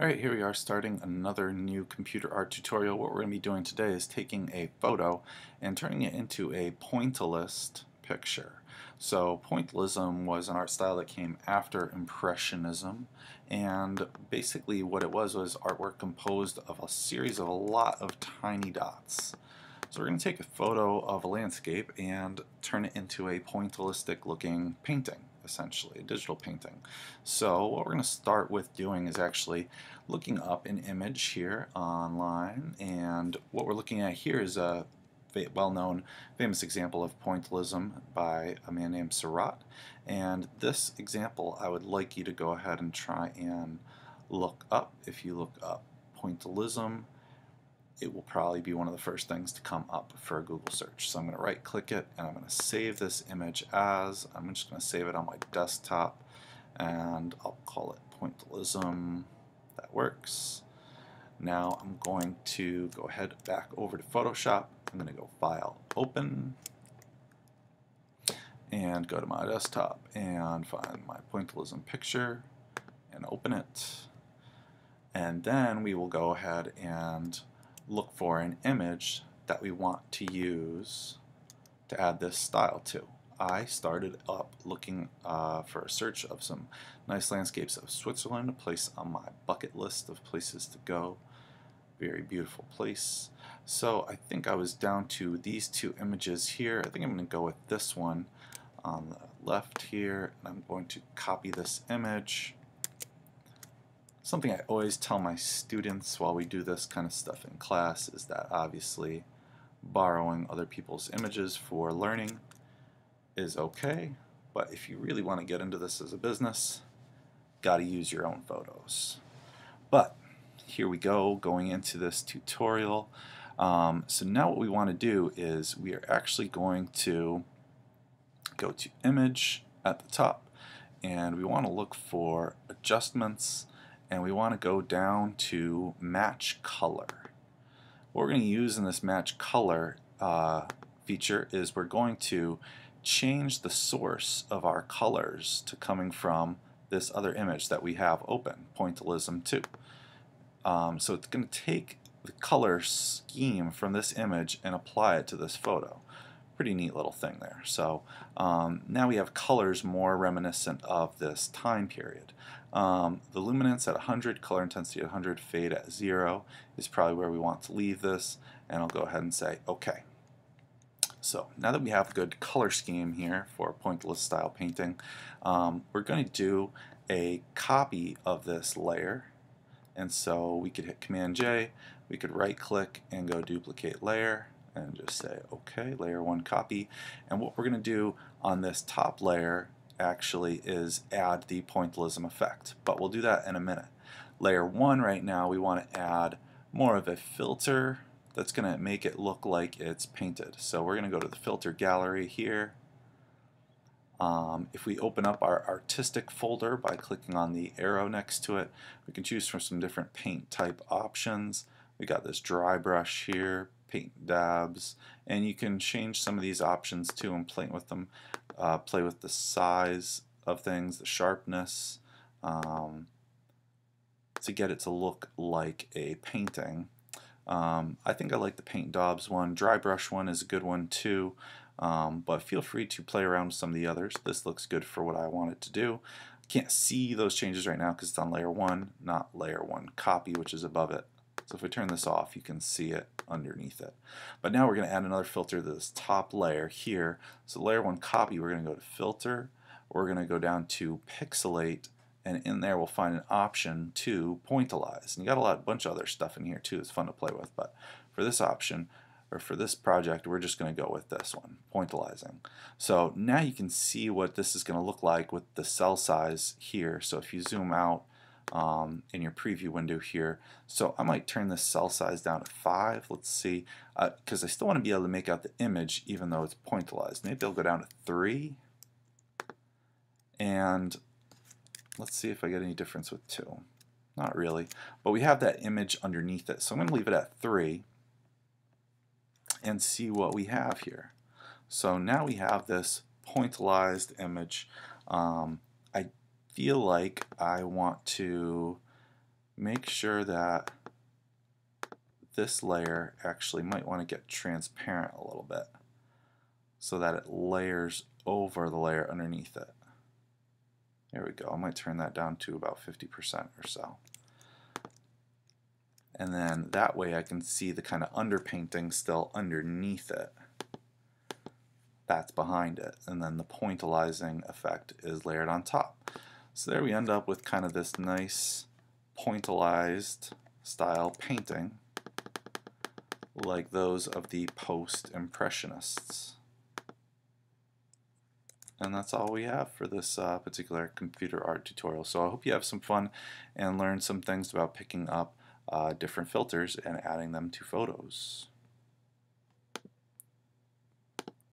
Alright, here we are starting another new computer art tutorial. What we're going to be doing today is taking a photo and turning it into a pointillist picture. So pointillism was an art style that came after Impressionism and basically what it was was artwork composed of a series of a lot of tiny dots. So we're going to take a photo of a landscape and turn it into a pointillistic looking painting essentially, a digital painting. So what we're going to start with doing is actually looking up an image here online and what we're looking at here is a well-known famous example of pointillism by a man named Seurat and this example I would like you to go ahead and try and look up if you look up pointillism it will probably be one of the first things to come up for a Google search. So I'm going to right click it and I'm going to save this image as, I'm just going to save it on my desktop and I'll call it pointillism. That works. Now I'm going to go ahead back over to Photoshop. I'm going to go File, Open, and go to my desktop and find my pointillism picture and open it. And then we will go ahead and look for an image that we want to use to add this style to. I started up looking uh, for a search of some nice landscapes of Switzerland, a place on my bucket list of places to go. Very beautiful place. So I think I was down to these two images here. I think I'm going to go with this one on the left here. I'm going to copy this image Something I always tell my students while we do this kind of stuff in class is that obviously borrowing other people's images for learning is okay, but if you really want to get into this as a business, got to use your own photos. But here we go, going into this tutorial. Um, so now what we want to do is we are actually going to go to image at the top and we want to look for adjustments and we want to go down to match color. What we're going to use in this match color uh, feature is we're going to change the source of our colors to coming from this other image that we have open, Pointillism 2. Um, so it's going to take the color scheme from this image and apply it to this photo. Pretty neat little thing there. So um, now we have colors more reminiscent of this time period. Um, the luminance at 100, color intensity at 100, fade at 0 is probably where we want to leave this and I'll go ahead and say OK. So now that we have a good color scheme here for pointillist style painting, um, we're going to do a copy of this layer and so we could hit Command J, we could right click and go duplicate layer and just say OK, layer 1 copy and what we're going to do on this top layer actually is add the pointillism effect, but we'll do that in a minute. Layer 1 right now we want to add more of a filter that's going to make it look like it's painted. So we're going to go to the filter gallery here. Um, if we open up our artistic folder by clicking on the arrow next to it, we can choose from some different paint type options. We got this dry brush here, paint dabs, and you can change some of these options too and play with them uh, play with the size of things, the sharpness, um, to get it to look like a painting. Um, I think I like the paint daubs one. Dry brush one is a good one too, um, but feel free to play around with some of the others. This looks good for what I want it to do. Can't see those changes right now because it's on layer 1, not layer 1 copy, which is above it. So if we turn this off, you can see it underneath it. But now we're going to add another filter to this top layer here. So layer 1 copy, we're going to go to filter, we're going to go down to pixelate, and in there we'll find an option to pointillize. And you got a lot, bunch of other stuff in here too. It's fun to play with. But for this option, or for this project, we're just going to go with this one, pointillizing. So now you can see what this is going to look like with the cell size here. So if you zoom out, um, in your preview window here. So I might turn this cell size down to 5. Let's see, because uh, I still want to be able to make out the image even though it's pointillized. Maybe I'll go down to 3. And let's see if I get any difference with 2. Not really. But we have that image underneath it. So I'm going to leave it at 3 and see what we have here. So now we have this pointillized image. Um, feel like I want to make sure that this layer actually might want to get transparent a little bit so that it layers over the layer underneath it. There we go. I might turn that down to about 50% or so. And then that way I can see the kind of underpainting still underneath it. That's behind it. And then the pointillizing effect is layered on top. So there we end up with kind of this nice pointillized style painting like those of the post-impressionists. And that's all we have for this uh, particular computer art tutorial. So I hope you have some fun and learn some things about picking up uh, different filters and adding them to photos.